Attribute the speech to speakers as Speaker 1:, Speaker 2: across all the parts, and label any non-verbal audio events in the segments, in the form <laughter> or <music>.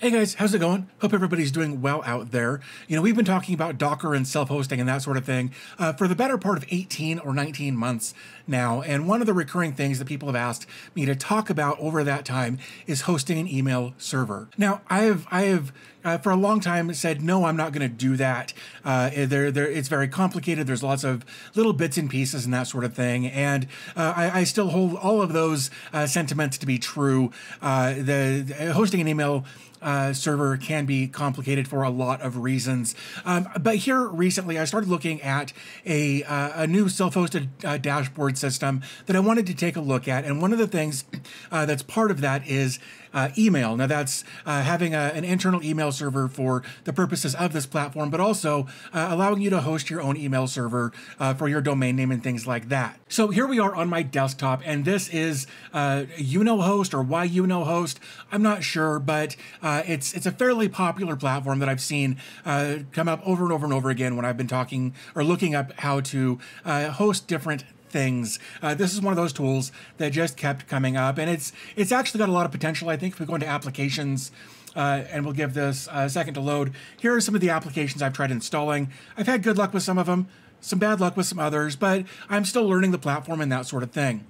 Speaker 1: Hey guys, how's it going? Hope everybody's doing well out there. You know, we've been talking about Docker and self-hosting and that sort of thing uh, for the better part of 18 or 19 months now. And one of the recurring things that people have asked me to talk about over that time is hosting an email server. Now, I have, I have uh, for a long time said, no, I'm not going to do that. Uh, there, there, it's very complicated. There's lots of little bits and pieces and that sort of thing. And uh, I, I, still hold all of those uh, sentiments to be true. Uh, the hosting an email uh, server can be complicated for a lot of reasons. Um, but here recently, I started looking at a, uh, a new self-hosted uh, dashboard system that I wanted to take a look at. And one of the things uh, that's part of that is uh, email. Now that's uh, having a, an internal email server for the purposes of this platform, but also uh, allowing you to host your own email server uh, for your domain name and things like that. So here we are on my desktop, and this is uh, Unohost or why Unohost. I'm not sure, but uh, it's it's a fairly popular platform that I've seen come up over and over and over again when I've been talking or looking up how to host different things. Uh, this is one of those tools that just kept coming up, and it's it's actually got a lot of potential. I think if we go into applications. Uh, and we'll give this a second to load. Here are some of the applications I've tried installing. I've had good luck with some of them, some bad luck with some others, but I'm still learning the platform and that sort of thing.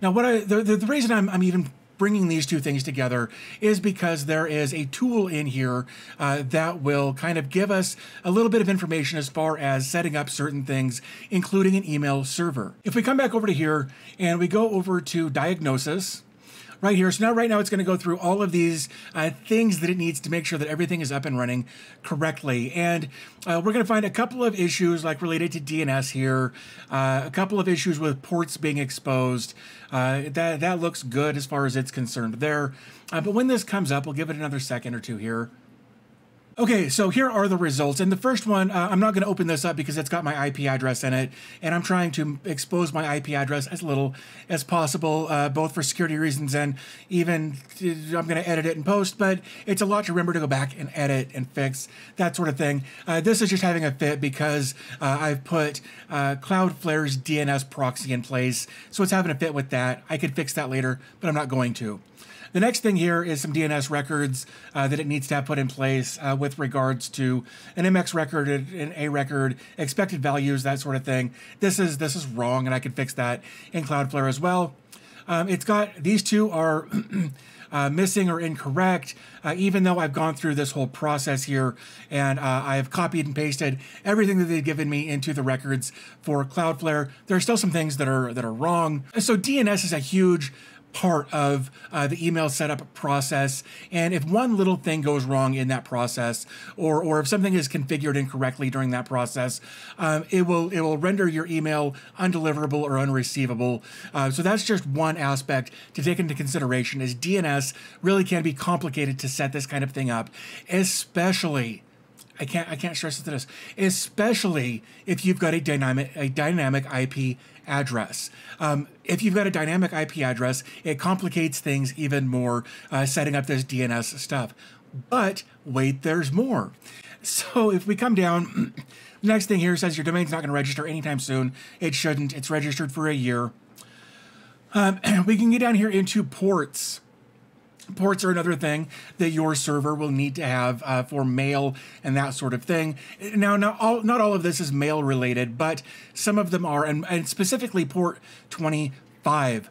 Speaker 1: Now, what I the, the, the reason I'm, I'm even bringing these two things together is because there is a tool in here uh, that will kind of give us a little bit of information as far as setting up certain things, including an email server. If we come back over to here and we go over to diagnosis, right here. So now, right now, it's going to go through all of these uh, things that it needs to make sure that everything is up and running correctly. And uh, we're going to find a couple of issues like related to DNS here, uh, a couple of issues with ports being exposed. Uh, that that looks good as far as it's concerned there. Uh, but when this comes up, we'll give it another second or two here. Okay, so here are the results. And the first one, uh, I'm not going to open this up because it's got my IP address in it. And I'm trying to expose my IP address as little as possible, uh, both for security reasons and even uh, I'm going to edit it in post. But it's a lot to remember to go back and edit and fix, that sort of thing. Uh, this is just having a fit because uh, I've put uh, Cloudflare's DNS proxy in place. So it's having a fit with that. I could fix that later, but I'm not going to. The next thing here is some DNS records uh, that it needs to have put in place uh, with regards to an MX record, an A record, expected values, that sort of thing. This is this is wrong, and I can fix that in Cloudflare as well. Um, it's got these two are. <clears throat> Uh, missing or incorrect, uh, even though I've gone through this whole process here and uh, I've copied and pasted everything that they've given me into the records for Cloudflare. There are still some things that are that are wrong. So DNS is a huge part of uh, the email setup process. And if one little thing goes wrong in that process, or or if something is configured incorrectly during that process, um, it will it will render your email undeliverable or unreceivable. Uh, so that's just one aspect to take into consideration. Is DNS really can be complicated to set this kind of thing up, especially I can't I can't stress this, especially if you've got a dynamic a dynamic IP address. Um, if you've got a dynamic IP address, it complicates things even more uh, setting up this DNS stuff. But wait, there's more. So if we come down, <clears throat> next thing here says your domain's not going to register anytime soon. It shouldn't. It's registered for a year. Um, <clears throat> we can get down here into ports. Ports are another thing that your server will need to have uh, for mail and that sort of thing. Now, not all, not all of this is mail related, but some of them are, and, and specifically port 25.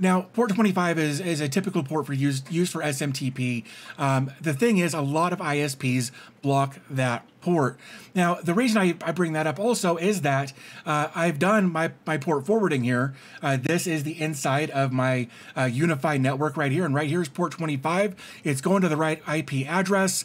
Speaker 1: Now, port 25 is, is a typical port for used used for SMTP. Um, the thing is, a lot of ISPs block that port. Now, the reason I, I bring that up also is that uh, I've done my, my port forwarding here. Uh, this is the inside of my uh, UniFi network right here, and right here is port 25. It's going to the right IP address.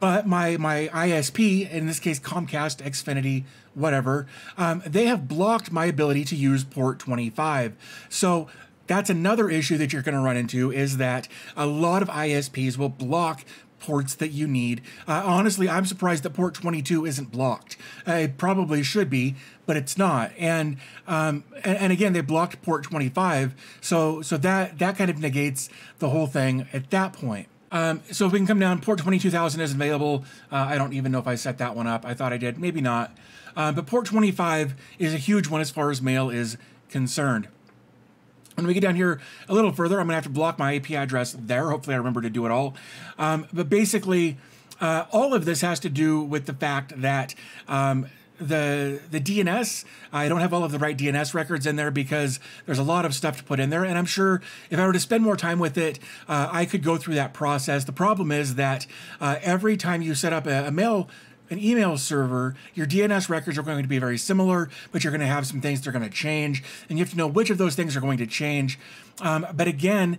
Speaker 1: But my, my ISP, in this case Comcast, Xfinity, whatever, um, they have blocked my ability to use port 25. So that's another issue that you're going to run into is that a lot of ISPs will block ports that you need. Uh, honestly, I'm surprised that port 22 isn't blocked. Uh, it probably should be, but it's not. And, um, and and again, they blocked port 25, so so that that kind of negates the whole thing at that point. Um, so if we can come down, port 22,000 is available. Uh, I don't even know if I set that one up. I thought I did, maybe not. Uh, but port 25 is a huge one as far as mail is concerned. When we get down here a little further, I'm going to have to block my IP address there. Hopefully, I remember to do it all. Um, but basically, uh, all of this has to do with the fact that um, the the DNS. I don't have all of the right DNS records in there because there's a lot of stuff to put in there, and I'm sure if I were to spend more time with it, uh, I could go through that process. The problem is that uh, every time you set up a, a mail an email server, your DNS records are going to be very similar, but you're going to have some things that are going to change, and you have to know which of those things are going to change. Um, but again,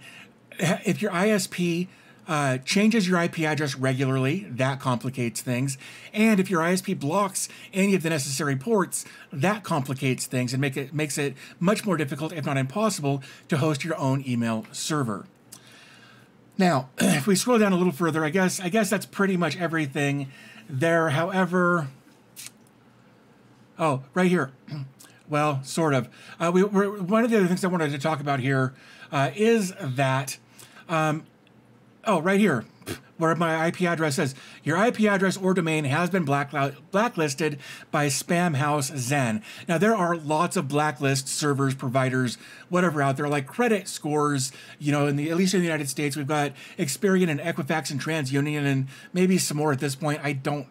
Speaker 1: if your ISP uh, changes your IP address regularly, that complicates things. And if your ISP blocks any of the necessary ports, that complicates things and make it makes it much more difficult, if not impossible, to host your own email server. Now, <clears throat> if we scroll down a little further, I guess I guess that's pretty much everything there. However, oh, right here. <clears throat> Well, sort of. Uh, we, one of the other things I wanted to talk about here uh, is that, um, oh, right here, where my IP address says your IP address or domain has been blacklisted by Spamhaus Zen. Now there are lots of blacklist servers, providers, whatever out there, like credit scores. You know, in the at least in the United States, we've got Experian and Equifax and TransUnion, and maybe some more at this point. I don't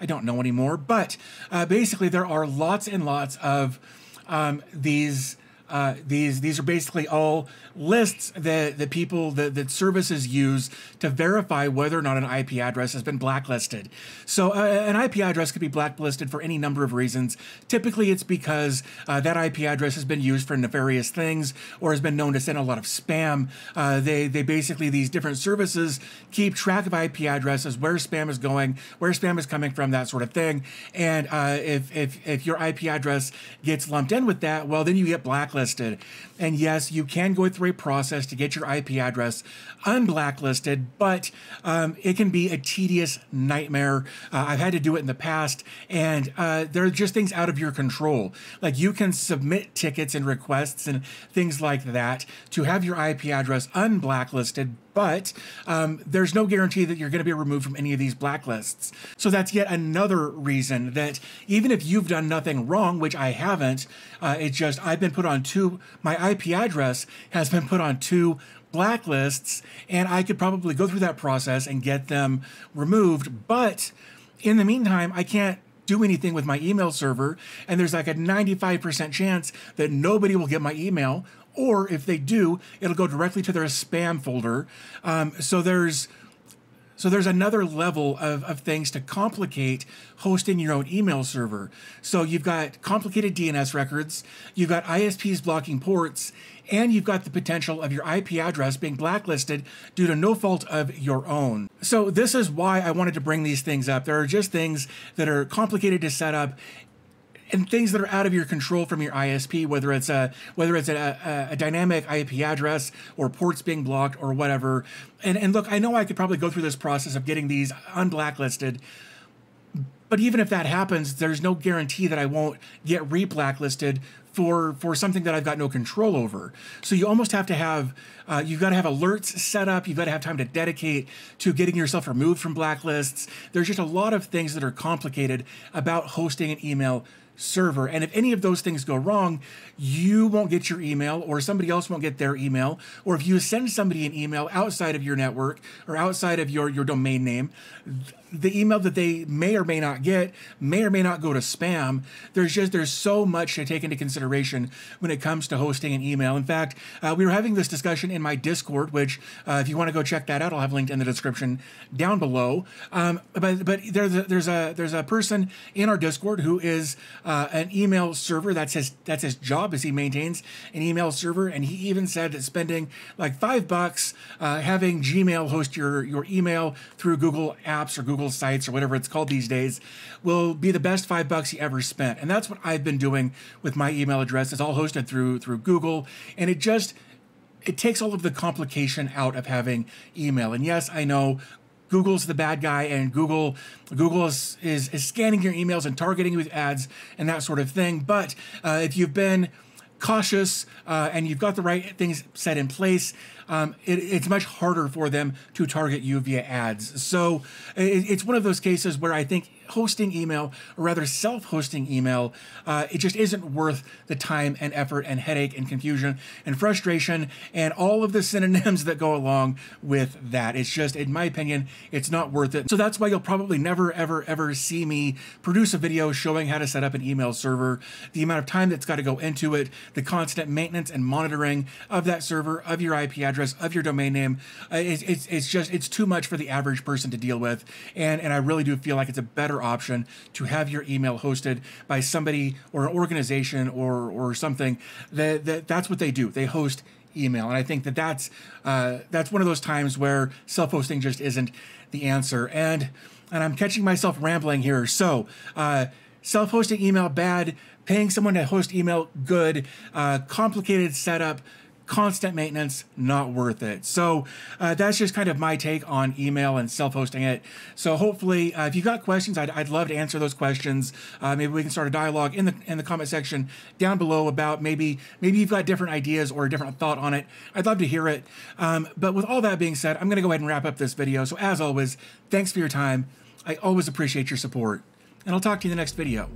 Speaker 1: I don't know anymore. But uh, basically, there are lots and lots of um, these. Uh, these these are basically all lists that, the people that, that services use to verify whether or not an IP address has been blacklisted. So uh, an IP address could be blacklisted for any number of reasons. Typically, it's because uh, that IP address has been used for nefarious things or has been known to send a lot of spam. Uh, they they basically these different services keep track of IP addresses, where spam is going, where spam is coming from, that sort of thing. And uh, if if if your IP address gets lumped in with that, well, then you get blacklisted. And yes, you can go through a process to get your IP address unblacklisted, but um, it can be a tedious nightmare. Uh, I've had to do it in the past, and uh, there are just things out of your control. Like you can submit tickets and requests and things like that to have your IP address unblacklisted, but um, there's no guarantee that you're going to be removed from any of these blacklists. So that's yet another reason that even if you've done nothing wrong, which I haven't, uh, it's just I've been put on two, my IP address has been put on two blacklists, and I could probably go through that process and get them removed. But in the meantime, I can't do anything with my email server, and there's like a 95% chance that nobody will get my email or if they do, it'll go directly to their spam folder. Um, so there's so there's another level of, of things to complicate hosting your own email server. So you've got complicated DNS records, you've got ISPs blocking ports, and you've got the potential of your IP address being blacklisted due to no fault of your own. So this is why I wanted to bring these things up. There are just things that are complicated to set up and things that are out of your control from your ISP, whether it's a whether it's a, a, a, dynamic IP address or ports being blocked or whatever. And and look, I know I could probably go through this process of getting these unblacklisted, but even if that happens, there's no guarantee that I won't get re-blacklisted for for something that I've got no control over. So you almost have to have uh, you've got to have alerts set up. You've got to have time to dedicate to getting yourself removed from blacklists. There's just a lot of things that are complicated about hosting an email server. And if any of those things go wrong, you won't get your email or somebody else won't get their email. Or if you send somebody an email outside of your network or outside of your, your domain name, the email that they may or may not get may or may not go to spam. There's just there's so much to take into consideration when it comes to hosting an email. In fact, uh, we were having this discussion in my Discord, which uh, if you want to go check that out, I'll have linked in the description down below. Um, but but there's a, there's a there's a person in our Discord who is uh, an email server. That's his that's his job as he maintains an email server, and he even said that spending like five bucks uh, having Gmail host your your email through Google Apps or Google Google Sites or whatever it's called these days will be the best five bucks you ever spent. And that's what I've been doing with my email address. It's all hosted through through Google, and it just it takes all of the complication out of having email. And yes, I know Google's the bad guy, and Google Google is, is, is scanning your emails and targeting you with ads and that sort of thing. But uh, if you've been cautious uh, and you've got the right things set in place, um, it, it's much harder for them to target you via ads. So it, it's one of those cases where I think hosting email, or rather self hosting email, uh, it just isn't worth the time and effort and headache and confusion and frustration and all of the synonyms that go along with that. It's just, in my opinion, it's not worth it. So that's why you'll probably never, ever, ever see me produce a video showing how to set up an email server, the amount of time that's got to go into it, the constant maintenance and monitoring of that server, of your IP address, of your domain name. Uh, it's, it's, it's just, it's too much for the average person to deal with. And, and I really do feel like it's a better option to have your email hosted by somebody or an organization or, or something that, that that's what they do. They host email. And I think that that's, uh, that's one of those times where self-hosting just isn't the answer. And, and I'm catching myself rambling here. So, uh, self-hosting email bad, paying someone to host email good, uh, complicated setup, constant maintenance, not worth it. So uh, that's just kind of my take on email and self-hosting it. So hopefully, uh, if you've got questions, I'd, I'd love to answer those questions. Uh, maybe we can start a dialogue in the in the comment section down below about maybe maybe you've got different ideas or a different thought on it. I'd love to hear it. Um, but with all that being said, I'm going to go ahead and wrap up this video. So as always, thanks for your time. I always appreciate your support, and I'll talk to you in the next video.